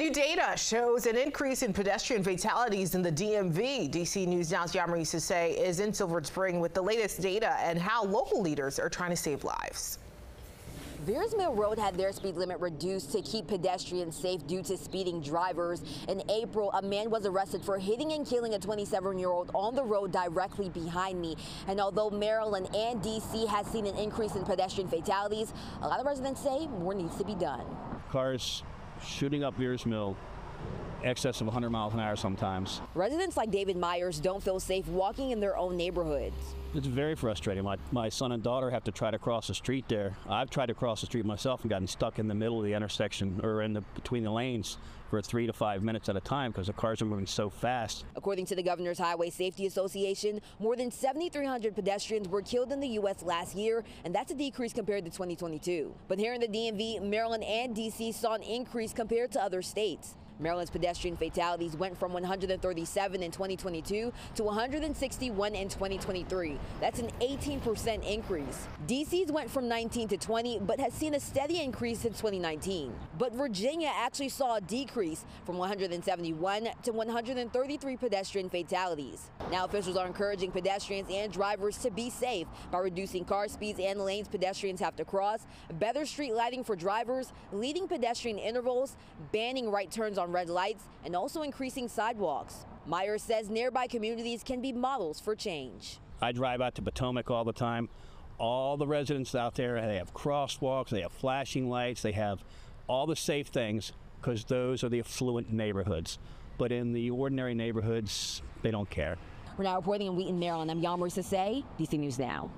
New data shows an increase in pedestrian fatalities in the DMV. DC News Now's Yamari say is in Silver Spring with the latest data and how local leaders are trying to save lives. Veirs Mill Road had their speed limit reduced to keep pedestrians safe due to speeding drivers. In April, a man was arrested for hitting and killing a 27-year-old on the road directly behind me. And although Maryland and D.C. has seen an increase in pedestrian fatalities, a lot of residents say more needs to be done. Cars shooting up Veirs Mill excess of 100 miles an hour sometimes. Residents like David Myers don't feel safe walking in their own neighborhoods. It's very frustrating. My, my son and daughter have to try to cross the street there. I've tried to cross the street myself and gotten stuck in the middle of the intersection or in the between the lanes for three to five minutes at a time because the cars are moving so fast. According to the Governor's Highway Safety Association, more than 7,300 pedestrians were killed in the U.S. last year, and that's a decrease compared to 2022. But here in the DMV, Maryland and D.C. saw an increase compared to other states. Maryland's pedestrian fatalities went from 137 in 2022 to 161 in 2023. That's an 18% increase. DC's went from 19 to 20, but has seen a steady increase since 2019. But Virginia actually saw a decrease from 171 to 133 pedestrian fatalities. Now officials are encouraging pedestrians and drivers to be safe by reducing car speeds and lanes pedestrians have to cross, better street lighting for drivers, leading pedestrian intervals, banning right turns on red lights, and also increasing sidewalks. Myers says nearby communities can be models for change. I drive out to Potomac all the time. All the residents out there, they have crosswalks, they have flashing lights, they have all the safe things because those are the affluent neighborhoods. But in the ordinary neighborhoods, they don't care. We're now reporting in Wheaton, Maryland. I'm Yamari Sase, DC News Now.